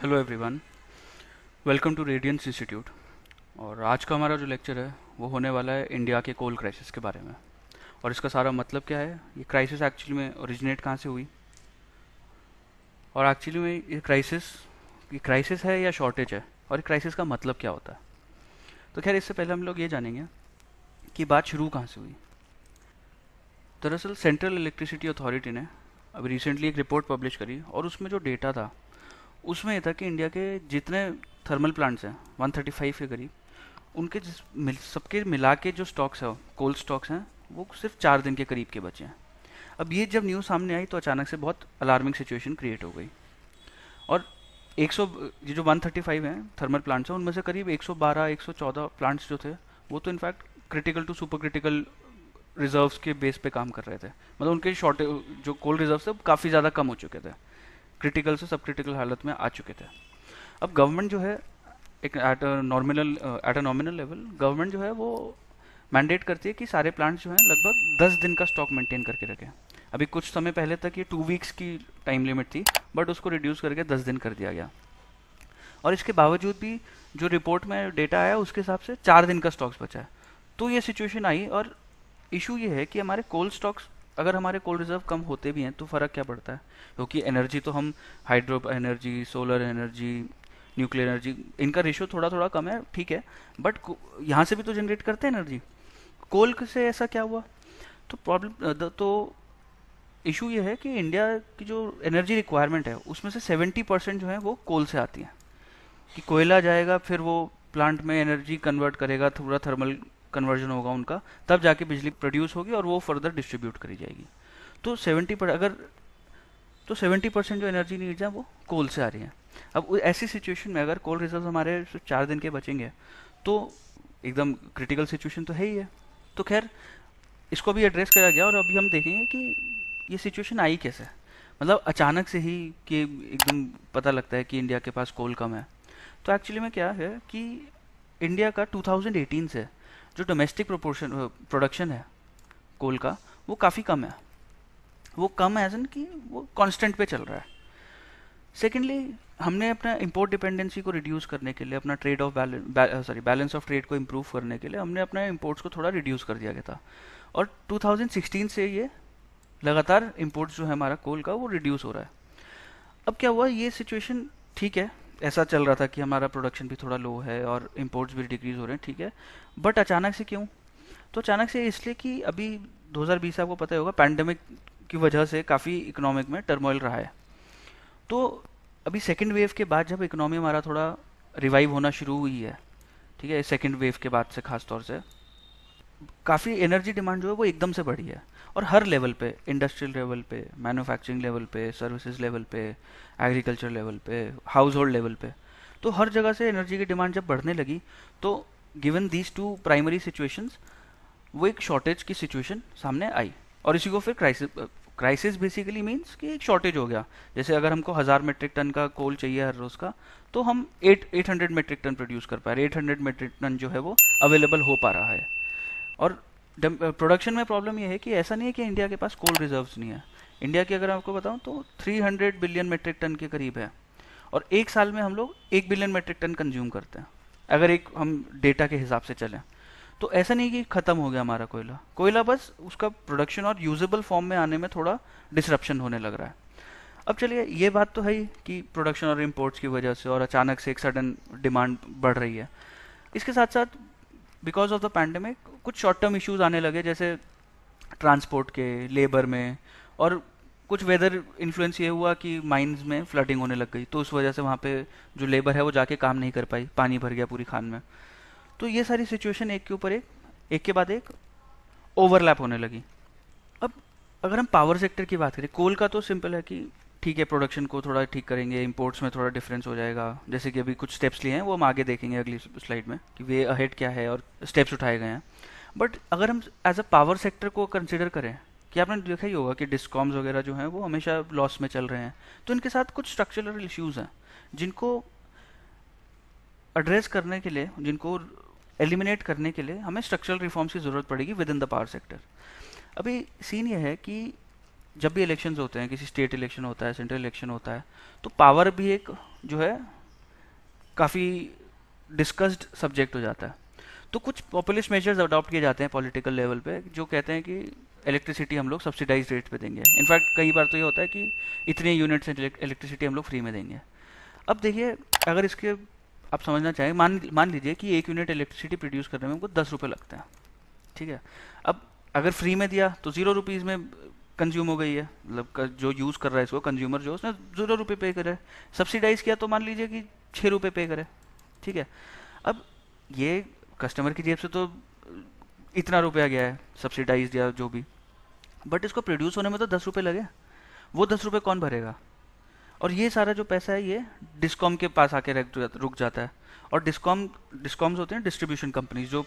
Hello everyone welcome to Radiance Institute और आज का हमारा जो लेक्चर है, वो होने वाला है इंडिया के कोल क्राइसिस के बारे में। और इसका सारा मतलब क्या है? ये क्राइसिस एक्चुअली में ओरिजिनेट कहाँ से हुई? और एक्चुअली में ये क्राइसिस ये क्राइसिस है या शॉर्टेज है? और ये क्राइसिस का मतलब क्या होता है? तो खैर, इससे पहले हम लोग ये जानेंगे कि बात शुरू कहाँ से हुई। दरअसल सेंट्रल इलेक्ट्रिसिटी अथॉरिटी ने अभी रिसेंटली एक रिपोर्ट पब्लिश करी और उसमें जो डेटा था उसमें ये था कि इंडिया के जितने थर्मल प्लांट्स हैं 135 के करीब, उनके जिस सबके मिला के जो स्टॉक्स हैं कोल्ड स्टॉक्स हैं, वो सिर्फ़ चार दिन के करीब के बचे हैं। अब ये जब न्यूज़ सामने आई तो अचानक से बहुत अलार्मिंग सिचुएशन क्रिएट हो गई। और 100 ये जो 135 हैं थर्मल प्लांट्स हैं, उनमें से करीब 112 114 प्लांट्स जो थे, वो तो in fact critical to super critical reserves के बेस पे काम कर रहे थे। मतलब उनके शॉर्टेज जो कोल्ड रिज़र्व थे काफ़ी ज़्यादा कम हो चुके थे। क्रिटिकल से सब क्रिटिकल हालत में आ चुके थे। अब गवर्नमेंट जो है, एक at nominal at a nominal level government जो है वो मैंडेट करती है कि सारे प्लांट्स जो हैं लगभग दस दिन का स्टॉक मेंटेन करके रखें। अभी कुछ समय पहले तक ये टू वीक्स की टाइम लिमिट थी बट उसको रिड्यूस करके दस दिन कर दिया गया। और इसके बावजूद भी जो रिपोर्ट में डेटा आया, उसके हिसाब से चार दिन का स्टॉक्स बचा है। तो ये सिचुएशन आई और इशू ये है कि हमारे कोल्ड स्टॉक्स अगर हमारे कोल रिज़र्व कम होते भी हैं तो फ़र्क क्या पड़ता है? क्योंकि एनर्जी तो हम hydro energy solar energy nuclear energy इनका रेशियो थोड़ा थोड़ा कम है, ठीक है बट यहाँ से भी तो जनरेट करते हैं एनर्जी कोल से ऐसा क्या हुआ? तो प्रॉब्लम तो इशू ये है कि इंडिया की जो एनर्जी रिक्वायरमेंट है, उसमें से 70 परसेंट जो है वो कोल से आती है। कि कोयला जाएगा, फिर वो प्लांट में एनर्जी कन्वर्ट करेगा, थोड़ा थर्मल कन्वर्जन होगा उनका, तब जाके बिजली प्रोड्यूस होगी और वो फर्दर डिस्ट्रीब्यूट करी जाएगी। तो 70 पर अगर तो 70 परसेंट जो एनर्जी नीड्स है वो कोल से आ रही है। अब ऐसी सिचुएशन में अगर कोल रिज़र्व हमारे चार दिन के बचेंगे तो एकदम क्रिटिकल सिचुएशन तो है ही है। तो खैर, इसको भी एड्रेस करा गया और अभी हम देखेंगे कि ये सिचुएशन आई कैसे। मतलब अचानक से ही कि एकदम पता लगता है कि इंडिया के पास कोल कम है। तो एक्चुअली में क्या है कि इंडिया का 2018 से जो डोमेस्टिक प्रोपोर्शन प्रोडक्शन है कोल का, वो काफ़ी कम है। वो कम एज एन कि वो कांस्टेंट पे चल रहा है। सेकेंडली हमने अपना इंपोर्ट डिपेंडेंसी को रिड्यूस करने के लिए, अपना trade off balance sorry balance of trade को इम्प्रूव करने के लिए हमने अपना इम्पोर्ट्स को थोड़ा रिड्यूस कर दिया गया था। और 2016 से ये लगातार इंपोर्ट्स जो है हमारा कोल का, वो रिड्यूस हो रहा है। अब क्या हुआ? ये सिचुएशन ठीक है। ऐसा चल रहा था कि हमारा प्रोडक्शन भी थोड़ा लो है और इम्पोर्ट्स भी डिक्रीज हो रहे हैं, ठीक है? बट अचानक से क्यों? तो अचानक से इसलिए कि अभी 2020 आपको पता ही होगा पैंडमिक की वजह से काफ़ी इकोनॉमिक में टर्मोइल रहा है। तो अभी सेकेंड वेव के बाद जब इकोनॉमी हमारा थोड़ा रिवाइव होना शुरू हुई है, ठीक है? सेकेंड वेव के बाद से खास तौर से। काफ़ी एनर्जी डिमांड जो है वो एकदम से बढ़ी है। और हर लेवल पे इंडस्ट्रियल लेवल पे मैन्युफैक्चरिंग लेवल पे सर्विसेज़ लेवल पे एग्रीकल्चर लेवल पे हाउस होल्ड लेवल पे तो हर जगह से एनर्जी की डिमांड जब बढ़ने लगी तो given these two primary situations वो एक शॉर्टेज की सिचुएशन सामने आई। और इसी को फिर क्राइसिस क्राइसिस बेसिकली मीन्स कि एक शॉर्टेज हो गया। जैसे अगर हमको हज़ार मेट्रिक टन का कोल चाहिए हर रोज़ का तो हम eight eight hundred metric ton produce कर पा रहे एट हंड्रेड मेट्रिक टन जो है वो अवेलेबल हो पा रहा है। और प्रोडक्शन में प्रॉब्लम ये है कि ऐसा नहीं है कि इंडिया के पास कोल रिजर्व्स नहीं है। इंडिया की अगर आपको बताऊँ तो 300 बिलियन मेट्रिक टन के करीब है। और एक साल में हम लोग एक बिलियन मेट्रिक टन कंज्यूम करते हैं, अगर एक हम डेटा के हिसाब से चलें। तो ऐसा नहीं कि ख़त्म हो गया हमारा कोयला। कोयला बस उसका प्रोडक्शन और यूजेबल फॉर्म में आने में थोड़ा डिसरप्शन होने लग रहा है। अब चलिए, ये बात तो है ही कि प्रोडक्शन और इम्पोर्ट्स की वजह से और अचानक से एक सडन डिमांड बढ़ रही है। इसके साथ साथ बिकॉज़ ऑफ़ द पैंडमिक कुछ शॉर्ट टर्म इश्यूज़ आने लगे, जैसे ट्रांसपोर्ट के लेबर में, और कुछ वेदर इन्फ्लुएंस ये हुआ कि माइंस में फ्लडिंग होने लग गई। तो उस वजह से वहाँ पे जो लेबर है, वो जाके काम नहीं कर पाई, पानी भर गया पूरी खान में। तो ये सारी सिचुएशन एक के ऊपर एक एक के बाद एक ओवरलैप होने लगी। अब अगर हम पावर सेक्टर की बात करें, कोल का तो सिंपल है कि ठीक है प्रोडक्शन को थोड़ा ठीक करेंगे इंपोर्ट्स में थोड़ा डिफरेंस हो जाएगा। जैसे कि अभी कुछ स्टेप्स लिए हैं, वो हम आगे देखेंगे अगली स्लाइड में कि वे अहेड क्या है और स्टेप्स उठाए गए हैं। बट अगर हम एज अ पावर सेक्टर को कंसिडर करें, कि आपने देखा ही होगा कि डिस्कॉम्स वगैरह जो हैं, वो हमेशा लॉस में चल रहे हैं। तो इनके साथ कुछ स्ट्रक्चरल इश्यूज़ हैं, जिनको एड्रेस करने के लिए, जिनको एलिमिनेट करने के लिए हमें स्ट्रक्चरल रिफॉर्म्स की ज़रूरत पड़ेगी with in the power sector अभी सीन ये है कि जब भी इलेक्शंस होते हैं, किसी स्टेट इलेक्शन होता है सेंट्रल इलेक्शन होता है तो पावर भी एक जो है, काफ़ी डिस्कस्ड सब्जेक्ट हो जाता है। तो कुछ पॉपुलिस्ट मेजर्स अडॉप्ट किए जाते हैं पॉलिटिकल लेवल पे, जो कहते हैं कि इलेक्ट्रिसिटी हम लोग सब्सिडाइज रेट पे देंगे। इनफैक्ट कई बार तो ये होता है कि इतने यूनिट्स इलेक्ट्रिसिटी हम लोग फ्री में देंगे। अब देखिए, अगर इसके आप समझना चाहें, मान मान लीजिए कि एक यूनिट इलेक्ट्रिसिटी प्रोड्यूस करने में हमको दस रुपये लगते हैं, ठीक है? अब अगर फ्री में दिया तो ज़ीरो रुपीज़ में कंज्यूम हो गई है। मतलब जो यूज़ कर रहा है इसको कंज्यूमर जो, उसने ज़ीरो रुपये पे करे। सब्सिडाइज किया तो मान लीजिए कि छः रुपये पे करे। ठीक है? अब ये कस्टमर की जेब से तो इतना रुपया गया है सब्सिडाइज या जो भी। बट इसको प्रोड्यूस होने में तो दस रुपये लगे। वो दस रुपये कौन भरेगा? और ये सारा जो पैसा है, ये डिस्कॉम के पास आके रुक जाता है। और डिस्कॉम डिस्कॉम्स होते हैं डिस्ट्रीब्यूशन कंपनीज़ जो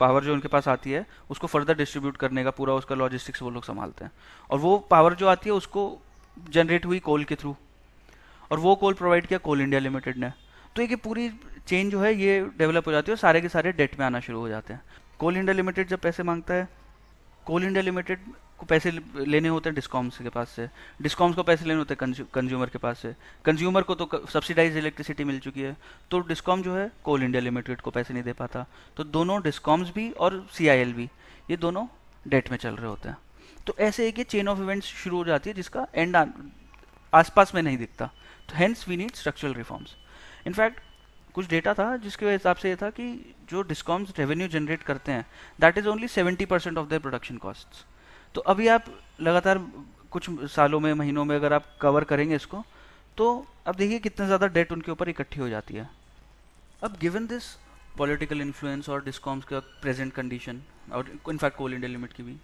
पावर जो उनके पास आती है, उसको फर्दर डिस्ट्रीब्यूट करने का पूरा उसका लॉजिस्टिक्स वो लोग संभालते हैं। और वो पावर जो आती है, उसको जनरेट हुई कोल के थ्रू और वो कोल प्रोवाइड किया कोल इंडिया लिमिटेड ने। तो ये पूरी चेन जो है, ये डेवलप हो जाती है और सारे के सारे डेट में आना शुरू हो जाते हैं। कोल इंडिया लिमिटेड जब पैसे माँगता है कोल इंडिया लिमिटेड को पैसे लेने होते हैं डिस्कॉम्स के पास से। डिस्कॉम्स को पैसे लेने होते हैं कंज्यूमर के पास से। कंज्यूमर को तो सब्सिडाइज इलेक्ट्रिसिटी मिल चुकी है। तो डिस्कॉम जो है कोल इंडिया लिमिटेड को पैसे नहीं दे पाता। तो दोनों डिस्कॉम्स भी और सीआईएल भी, ये दोनों डेट में चल रहे होते हैं। तो ऐसे एक ये चेन ऑफ़ इवेंट्स शुरू हो जाती है, जिसका एंड आसपास में नहीं दिखता। तो hence we need structural reforms in fact कुछ डेटा था, जिसके हिसाब से ये था कि जो डिस्कॉम्स रेवेन्यू जनरेट करते हैं that is only seventy percent of their production cost तो अभी आप लगातार कुछ सालों में, महीनों में अगर आप कवर करेंगे इसको तो अब देखिए कितना ज़्यादा डेट उनके ऊपर इकट्ठी हो जाती है। अब गिवन दिस पॉलिटिकल इन्फ्लुएंस और डिस्कॉम्स का प्रेजेंट कंडीशन और in fact coal India limit की भी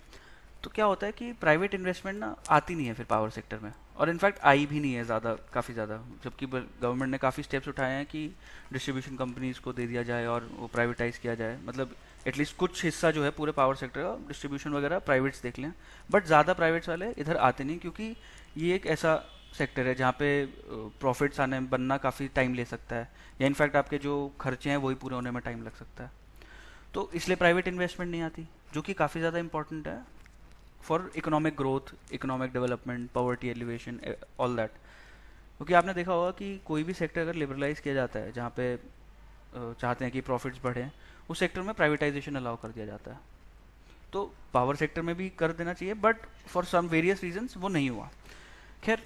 तो क्या होता है कि प्राइवेट इन्वेस्टमेंट ना आती नहीं है फिर पावर सेक्टर में। और इनफैक्ट आई भी नहीं है ज़्यादा, काफ़ी ज़्यादा, जबकि गवर्नमेंट ने काफ़ी स्टेप्स उठाए हैं कि डिस्ट्रीब्यूशन कंपनीज़ को दे दिया जाए और वो प्राइवेटाइज किया जाए। मतलब एटलीस्ट कुछ हिस्सा जो है पूरे पावर सेक्टर का डिस्ट्रीब्यूशन वगैरह प्राइवेट्स देख लें। बट ज़्यादा प्राइवेट्स वाले इधर आते नहीं, क्योंकि ये एक ऐसा सेक्टर है जहाँ पे प्रॉफिट्स आने, बनना काफ़ी टाइम ले सकता है। या इनफैक्ट आपके जो खर्चे हैं, वही पूरे होने में टाइम लग सकता है। तो इसलिए प्राइवेट इन्वेस्टमेंट नहीं आती, जो कि काफ़ी ज़्यादा इंपॉर्टेंट है for economic growth economic development poverty alleviation all that क्योंकि आपने देखा होगा कि कोई भी सेक्टर अगर लिबरलाइज किया जाता है, जहाँ पे चाहते हैं कि प्रॉफिट्स बढ़ें उस सेक्टर में प्राइवेटाइजेशन अलाउ कर दिया जाता है। तो पावर सेक्टर में भी कर देना चाहिए but for some various reasons वो नहीं हुआ। खैर,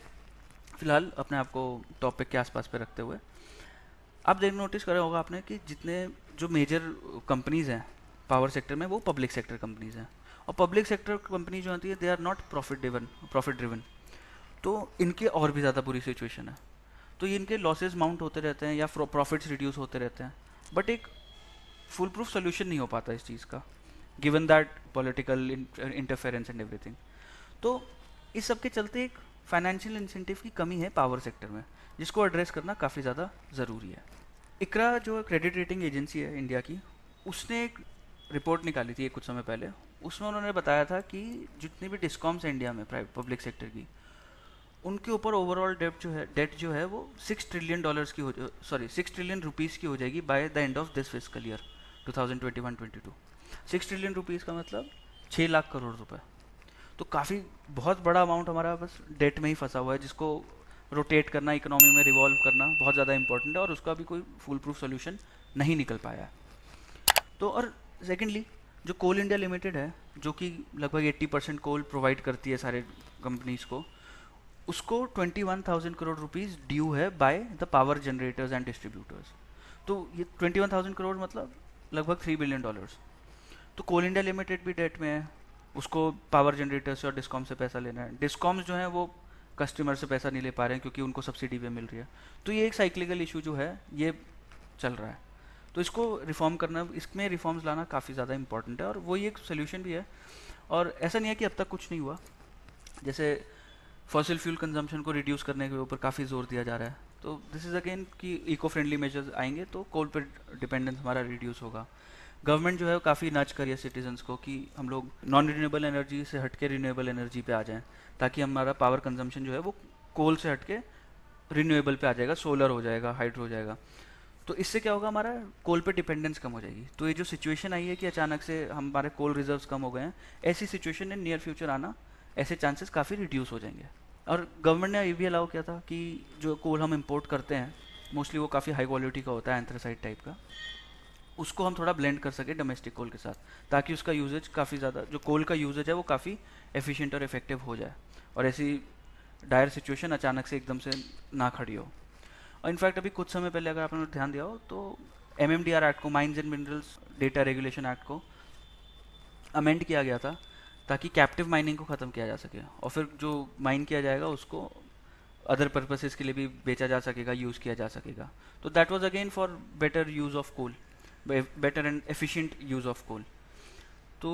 फ़िलहाल अपने आप को टॉपिक के आसपास पे रखते हुए, आप देख नोटिस करा होगा आपने कि जितने जो मेजर कंपनीज़ हैं पावर सेक्टर में, वो पब्लिक सेक्टर कंपनीज़ हैं। और पब्लिक सेक्टर कंपनी जो होती है they are not profit driven profit driven तो इनके और भी ज़्यादा बुरी सिचुएशन है। तो इनके लॉसेज माउंट होते रहते हैं या प्रॉफिट्स रिड्यूस होते रहते हैं। बट एक फुल प्रूफ सोल्यूशन नहीं हो पाता इस चीज़ का given that political interference and everything तो इस सब के चलते एक फाइनेंशियल इंसेंटिव की कमी है पावर सेक्टर में, जिसको एड्रेस करना काफ़ी ज़्यादा ज़रूरी है। इकरा जो क्रेडिट रेटिंग एजेंसी है इंडिया की, उसने एक रिपोर्ट निकाली थी कुछ समय पहले। उसमें उन्होंने बताया था कि जितनी भी डिस्कॉम्स हैं इंडिया में प्राइवेट पब्लिक सेक्टर की, उनके ऊपर ओवरऑल डेट जो है डेट जो है वो सिक्स ट्रिलियन डॉलर्स की हो सॉरी सिक्स ट्रिलियन रुपीज़ की हो जाएगी by the end of this fiscal year 2021-22 six trillion rupees का मतलब छः लाख करोड़ रुपए। तो काफ़ी बहुत बड़ा अमाउंट हमारा बस डेट में ही फंसा हुआ है जिसको रोटेट करना इकोनॉमी में रिवॉल्व करना बहुत ज़्यादा इंपॉर्टेंट है और उसका भी कोई फुल प्रूफ सोल्यूशन नहीं निकल पाया है। तो और सेकेंडली जो कोल इंडिया लिमिटेड है जो कि लगभग 80 परसेंट कोल प्रोवाइड करती है सारे कंपनीज़ को उसको 21,000 करोड़ रुपीस ड्यू है by the power generators and distributors तो ये 21,000 करोड़ मतलब लगभग थ्री बिलियन डॉलर्स तो कोल इंडिया लिमिटेड भी डेट में है। उसको पावर जनरेटर से और डिस्कॉम से पैसा लेना है। डिस्कॉम्स जो हैं वो कस्टमर से पैसा नहीं ले पा रहे हैं क्योंकि उनको सब्सिडी पे मिल रही है। तो ये एक साइक्लिकल इशू जो है, ये चल रहा है। तो इसको रिफॉर्म करना, इसमें रिफॉर्म्स लाना काफ़ी ज़्यादा इंपॉर्टेंट है और वही एक सोल्यूशन भी है। और ऐसा नहीं है कि अब तक कुछ नहीं हुआ। जैसे फॉसिल फ्यूल कंजम्पशन को रिड्यूस करने के ऊपर काफ़ी ज़ोर दिया जा रहा है। तो दिस इज़ अगेन कि इको फ्रेंडली मेजर्स आएँगे तो कोल पर डिपेंडेंस हमारा रिड्यूस होगा। गवर्नमेंट जो है काफ़ी नच करिए सिटीजन्स को कि हम लोग नॉन रिन्यूएबल एनर्जी से हट के रिन्यूएबल एनर्जी पे आ जाएँ, ताकि हमारा पावर कंजम्पशन जो है वो कोल से हट के रिन्यूएबल पे आ जाएगा सोलर हो जाएगा हाइड्रो हो जाएगा। तो इससे क्या होगा हमारा? कोल पे डिपेंडेंस कम हो जाएगी। तो ये जो सिचुएशन आई है कि अचानक से हमारे कोल रिजर्व्स कम हो गए हैं, ऐसी सिचुएशन इन नियर फ्यूचर आना, ऐसे चांसेस काफ़ी रिड्यूस हो जाएँगे। और गवर्नमेंट ने ये भी अलाउ किया था कि जो कोल हम इम्पोर्ट करते हैं मोस्टली वो काफ़ी हाई क्वालिटी का होता है एंथ्रासाइड टाइप का, उसको हम थोड़ा ब्लेंड कर सके डोमेस्टिक कोल के साथ, ताकि उसका यूजेज काफ़ी ज़्यादा, जो कोल का यूजेज है वो काफ़ी एफिशिएंट और इफ़ेक्टिव हो जाए, और ऐसी डायर सिचुएशन अचानक से एकदम से ना खड़ी हो। और इनफैक्ट अभी कुछ समय पहले अगर आपने ध्यान दिया हो तो एमएमडीआर एक्ट को mines and minerals data regulation act को अमेंड किया गया था ताकि कैप्टिव माइनिंग को ख़त्म किया जा सके और फिर जो माइन किया जाएगा उसको अदर पर्पसेस के लिए भी बेचा जा सकेगा यूज़ किया जा सकेगा। तो that was again for better use of coal better and efficient use of coal तो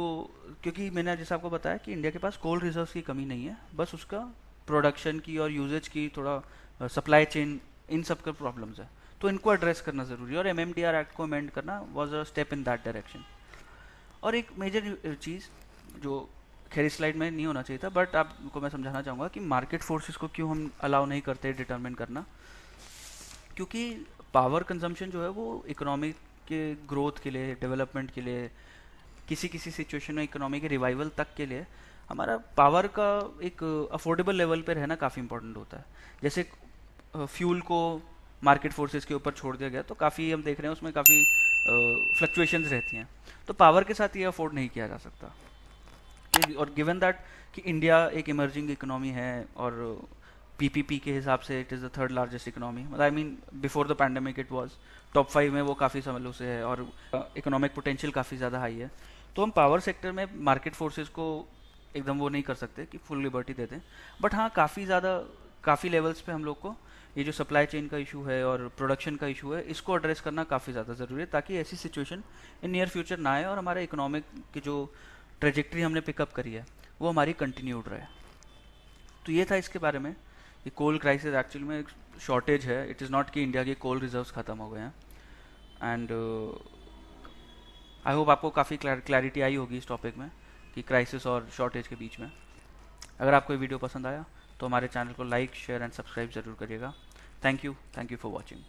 क्योंकि मैंने जैसे आपको बताया कि इंडिया के पास कोल रिजर्व्स की कमी नहीं है, बस उसका प्रोडक्शन की और यूजेज की थोड़ा सप्लाई चेन इन सब का प्रॉब्लम्स है। तो इनको एड्रेस करना ज़रूरी है और एम एक्ट को अमेंड करना was a step in that direction और एक मेजर चीज़ जो खैर स्लाइड में नहीं होना चाहिए था बट आपको मैं समझाना चाहूँगा कि मार्केट फोर्सेस को क्यों हम अलाउ नहीं करते डिटर्मिन करना? क्योंकि पावर कंजम्पशन जो है वो इकोनॉमिक के ग्रोथ के लिए डेवलपमेंट के लिए किसी किसी सिचुएशन में इकोनॉमी के रिवाइवल तक के लिए, हमारा पावर का एक अफोर्डेबल लेवल पे रहना काफ़ी इंपॉर्टेंट होता है। जैसे फ्यूल को मार्केट फोर्सेस के ऊपर छोड़ दिया गया तो काफ़ी हम देख रहे हैं उसमें काफ़ी फ्लक्चुएशंस रहती हैं। तो पावर के साथ ये अफोर्ड नहीं किया जा सकता। और गिवन दैट कि इंडिया एक इमर्जिंग इकोनॉमी है और पीपीपी के हिसाब से it is the third largest economy मतलब I mean before the pandemic it was top five में वो काफ़ी समलों से है और इकोनॉमिक पोटेंशियल काफ़ी ज़्यादा हाई है। तो हम पावर सेक्टर में मार्केट फोर्सेस को एकदम वो नहीं कर सकते कि फुल लिबर्टी दे दें। बट हाँ काफ़ी ज़्यादा, काफ़ी लेवल्स पे हम लोग को ये जो सप्लाई चेन का इशू है और प्रोडक्शन का इशू है, इसको एड्रेस करना काफ़ी ज़्यादा ज़रूरी है ताकि ऐसी सिचुएशन इन नियर फ्यूचर ना आए और हमारे इकोनॉमिक की जो ट्रेजेक्ट्री हमने पिकअप करी है, वो हमारी कंटिन्यूड रहे। तो ये था इसके बारे में कि कोल क्राइसिस एक्चुअली में एक शॉर्टेज है। इट इज़ नॉट कि इंडिया के कोल रिजर्व्स ख़त्म हो गए हैं। एंड आई होप आपको काफ़ी क्लैरिटी आई होगी इस टॉपिक में कि क्राइसिस और शॉर्टेज के बीच में। अगर आपको ये वीडियो पसंद आया तो हमारे चैनल को लाइक शेयर एंड सब्सक्राइब ज़रूर करिएगा। Thank you thank you for watching